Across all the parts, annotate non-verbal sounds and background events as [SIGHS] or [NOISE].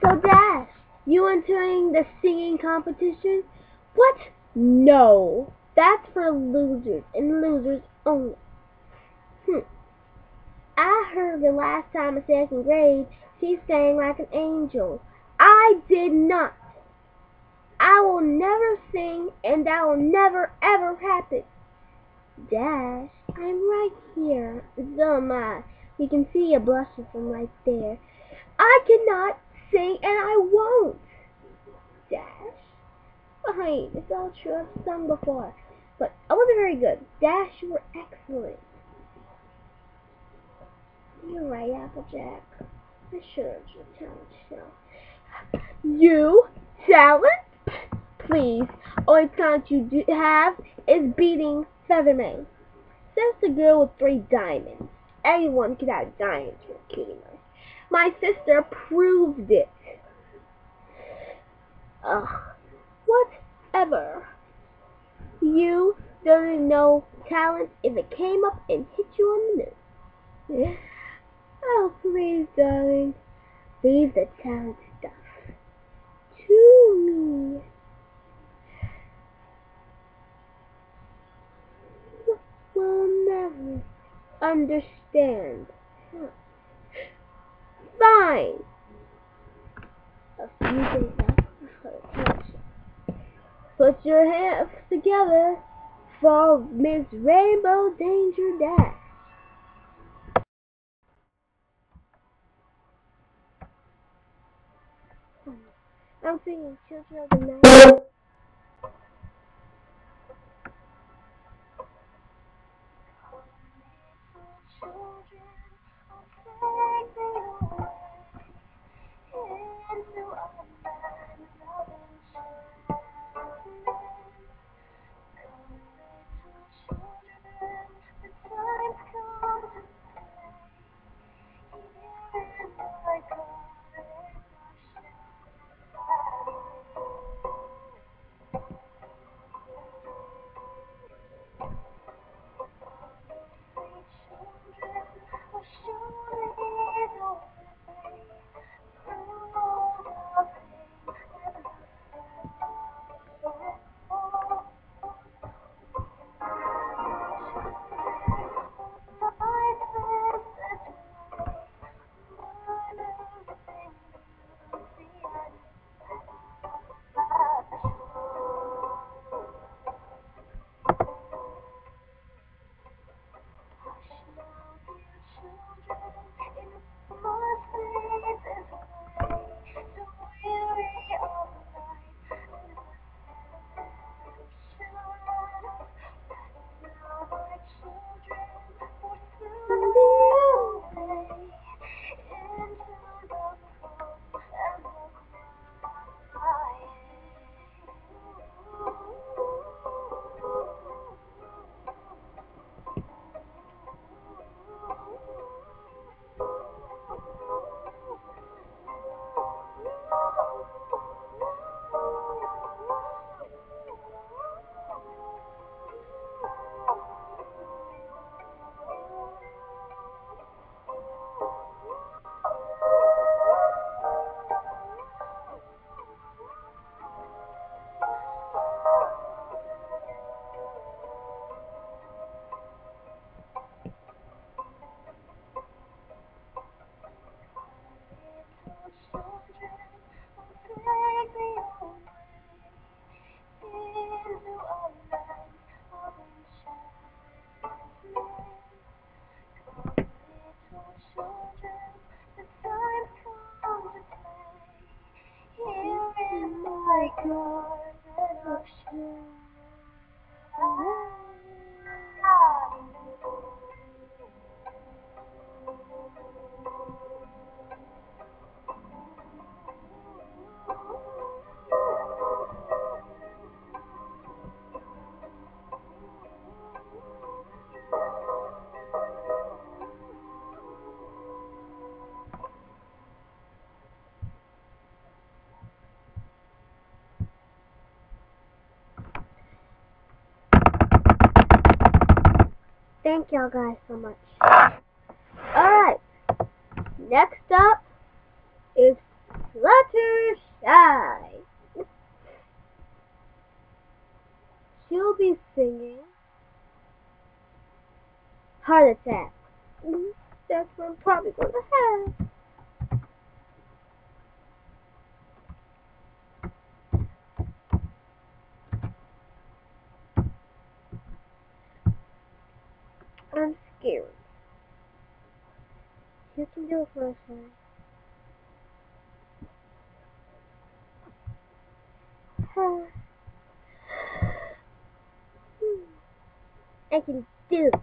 So Dash, you entering the singing competition? What? No. That's for losers and losers only. Hmm. I heard the last time in second grade she sang like an angel. I did not. I will never sing and that will never ever happen. Dash, I'm right here. So am I. You can see you blushing from right there. I cannot sing and I won't. Dash. Fine, it's all true. I've sung before. But oh, I wasn't very good. Dash, you were excellent. You're right, Applejack. I should have talent show. You? Talent? Please. Only talent you do have is beating Featherman. Says the girl with three diamonds. Anyone could have diamonds for cutie mark. My sister proved it. Ugh. Whatever. You don't know talent if it came up and hit you on the nose. [LAUGHS] Oh, please, darling. Leave the talent stuff to me. Will never understand. Fine. A few days after Put your hands together for Miss Rainbow Danger Dash. I'm singing Children of the Night. thank y'all guys so much. Alright, next up is Fluttershy. She'll be singing Heart Attack. Mm-hmm. That's what I'm probably going to have. Scared. You can do it for us, honey. I can do it.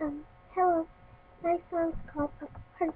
Um, hello. My song's called A Heart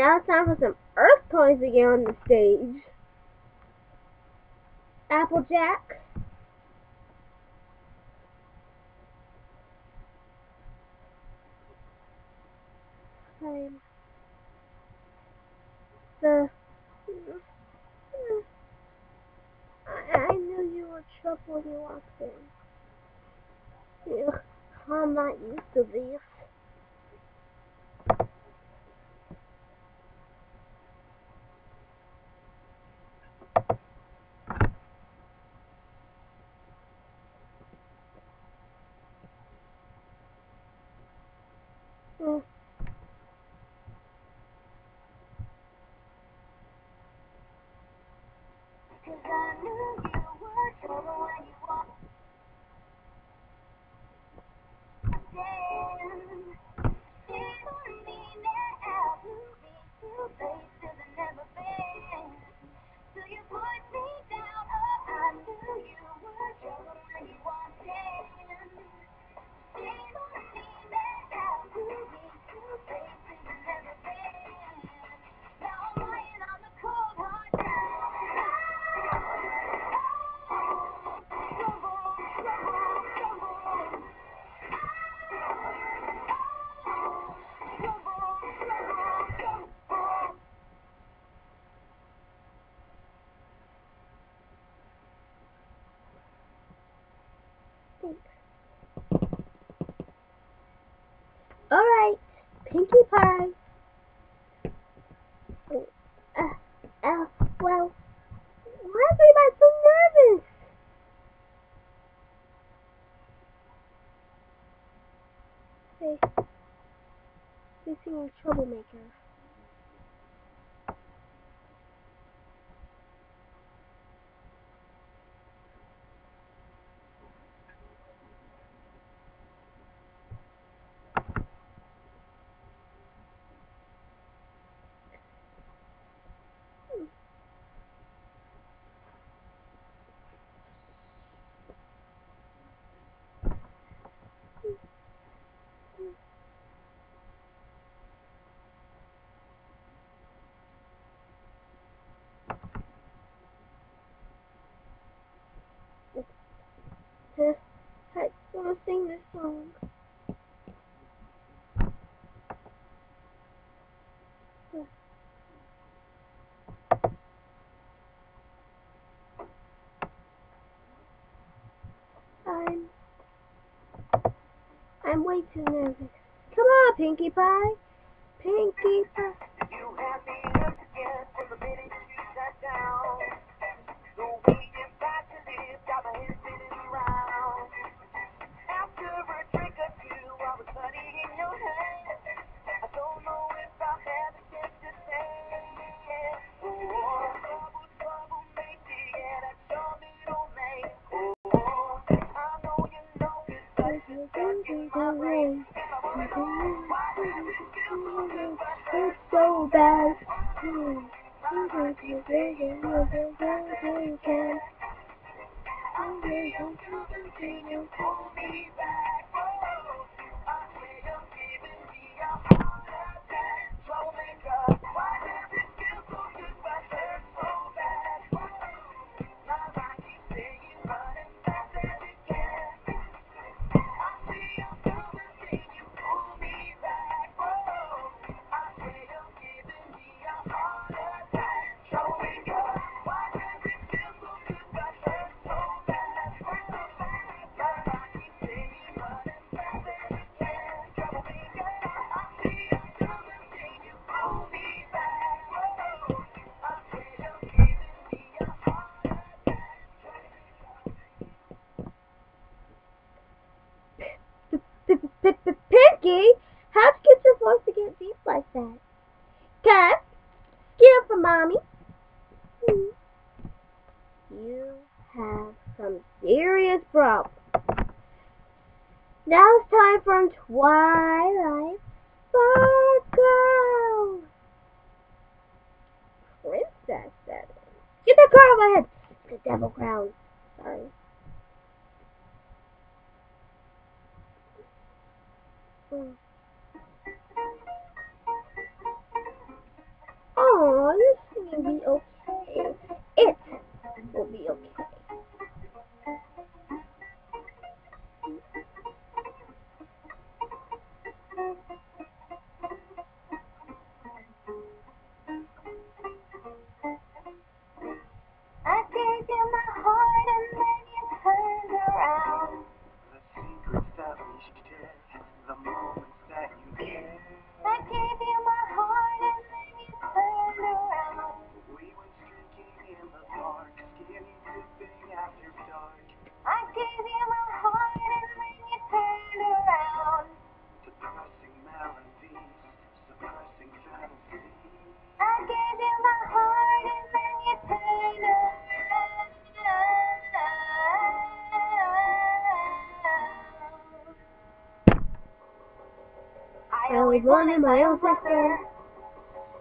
Now it's time for some Earth toys to get on the stage. Applejack. Um, the I, knew you were trouble when you walked in. Ugh, I'm not used to this. Alright, Pinkie Pie. Uh, uh, well, why is everybody so nervous? Hey, you seem troublemaker. To sing this song. I'm I'm way too nervous. Come on, Pinkie Pie. Pinkie Pie.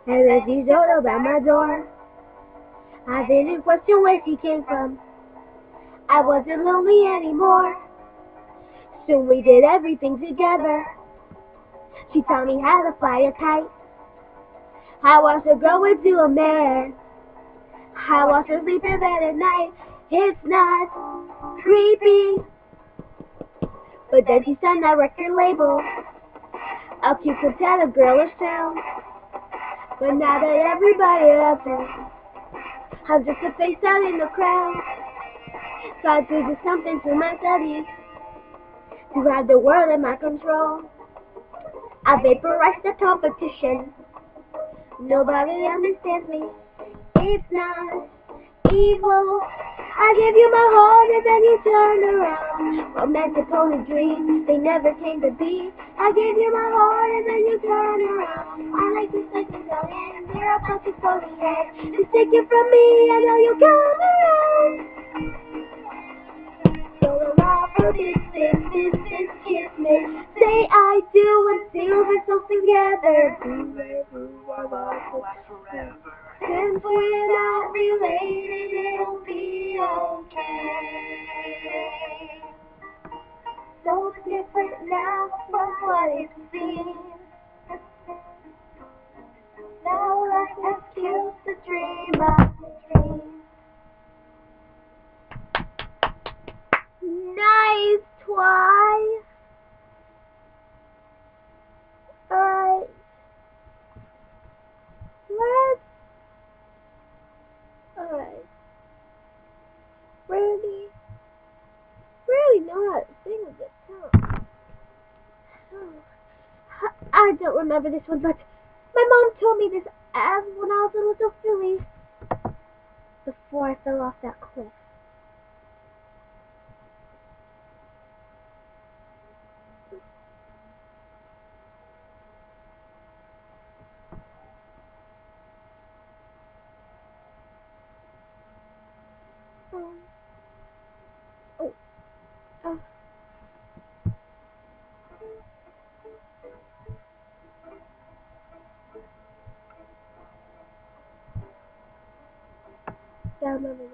And then she showed up at my door. I didn't question where she came from. I wasn't lonely anymore. Soon we did everything together. She taught me how to fly a kite. I watched her grow into a man. I watched her sleep in bed at night. It's not creepy. But then she signed that record label. I'll keep the tell a girl is. But now that everybody loves her, I'm just a face out in the crowd. Tried to do something to my studies to have the world in my control. I vaporized the competition. Nobody understands me. It's not evil. I give you my heart and then you turn around. Romantic only dreams, they never came to be. I give you my heart and then you turn around. I like to suck you down and there are buckets floating head. To take it from me, I know you'll come around. This, this, this, this me. Say I do until we're so together. Since we're not related, it'll be okay. So different now from what it seems. Now let's excuse the dream of the dream. Nice, Twy. Alright. Let's Alright. Really? Really. Oh. [SIGHS] I don't remember this one, but my mom told me this as when I was a little silly. Before I fell off that cliff. Chào mọi người.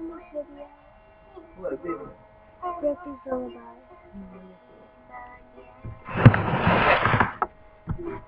This video. What a video. Brooklyn's Lullaby. Woo!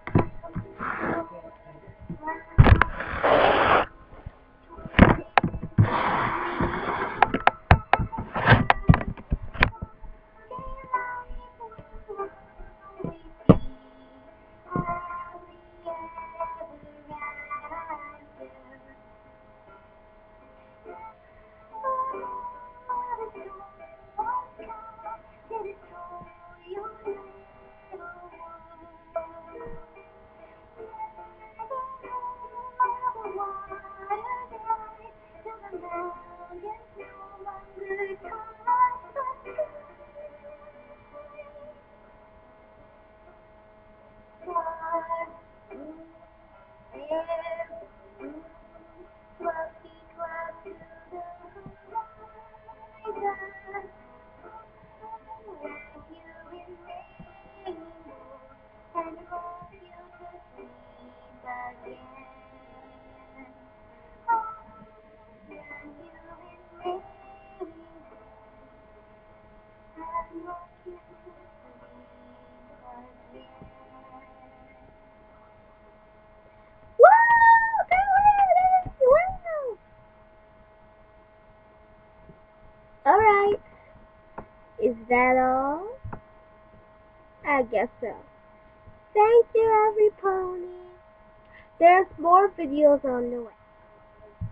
Videos on the way.